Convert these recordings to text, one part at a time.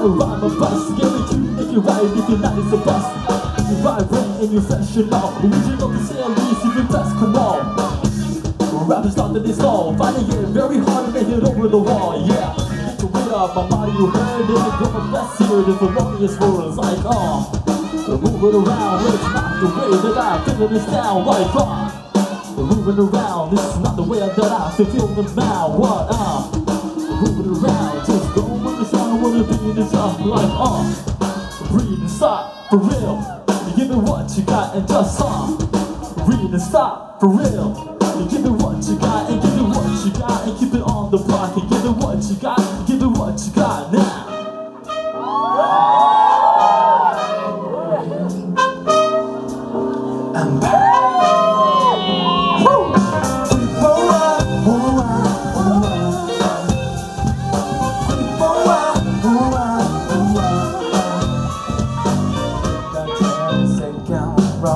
Ride my bus, guarantee if you ride, if you're not, it's a bus. You you're fresh and all. Original to say at least, even best, come on. Rappers thought that it's all, finding it very hard to make it over the wall, yeah. Get your weight off my body, you heard it, the my best here, the felonious words like, ah uh. Move it around, it's not the way that I feel this down, like, ah uh, Moving around, this is not the way that I feel feeling now, what, uh. Moving around, just go the song, I wanna be in like, uh. Breathe and stop, for real. You give me what you got and just, uh. Breathe and stop, for real. You give me what you got and give me what you got and keep it on the block and give me what you got, give me what you got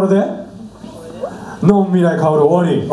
これで？ノン未来変わる終わり。